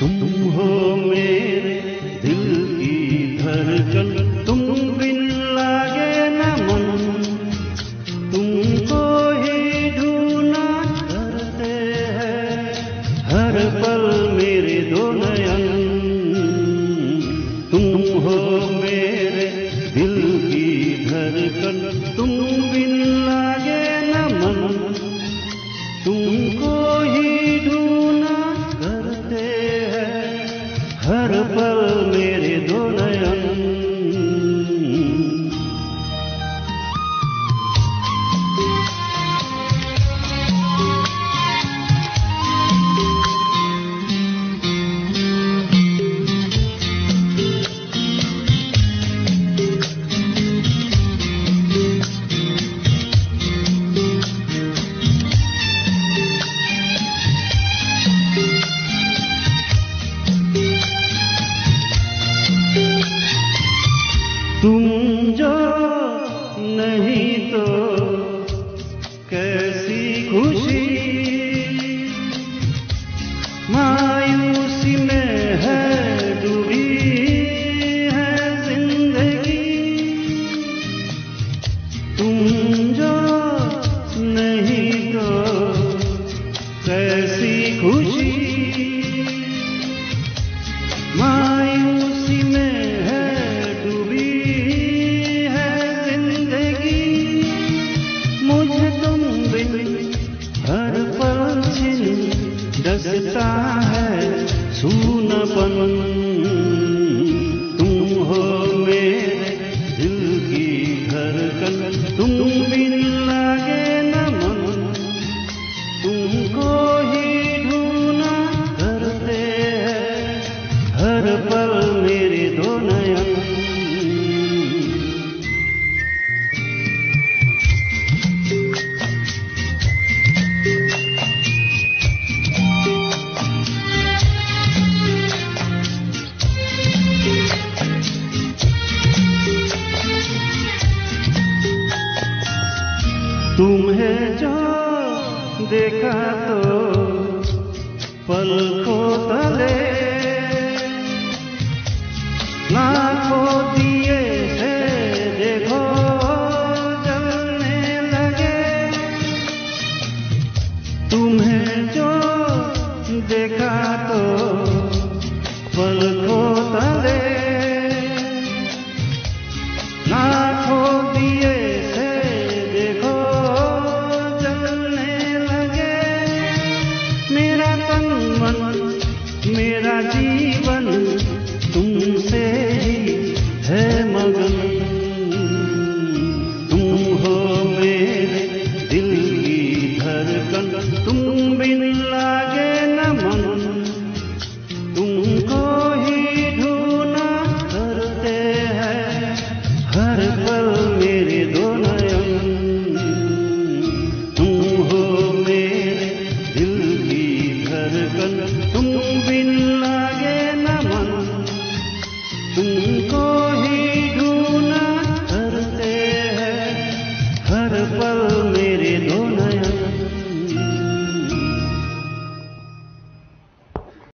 तुम हो मेरे दिल की धड़कन। तुम बिन लागे न मन। तुमको करते हैं। हर पल मेरे दो नयन। तुम हो हर पल मेरे नहीं तो कैसी खुशी। मायूसी में है, डूबी है ज़िंदगी। तुम जो नहीं तो कैसी खुशी। मायूसी में डसता है, सूनपन। तुम हो मेरे दिल की धड़कन। तुम बिन लगे न मन। तुमको ही ढूंढना करते हैं, हर पल। तुम्हें जो देखा तो पलकों तले, लाखों दिए से देखो जलने लगे। तुम्हें जो देखा तो पलकों जीवन तुमसे पर